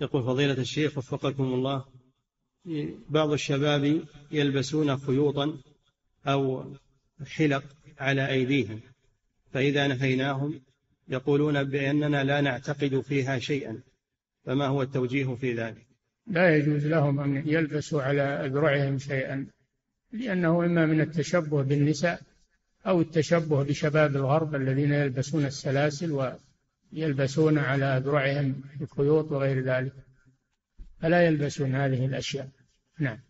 يقول فضيلة الشيخ وفقكم الله بعض الشباب يلبسون خيوطا أو حلق على أيديهم فإذا نهيناهم يقولون بأننا لا نعتقد فيها شيئا فما هو التوجيه في ذلك؟ لا يجوز لهم أن يلبسوا على أذرعهم شيئا لأنه إما من التشبه بالنساء أو التشبه بشباب الغرب الذين يلبسون السلاسل ويلبسون على أذرعهم الخيوط وغير ذلك. فلا يلبسون هذه الأشياء. نعم.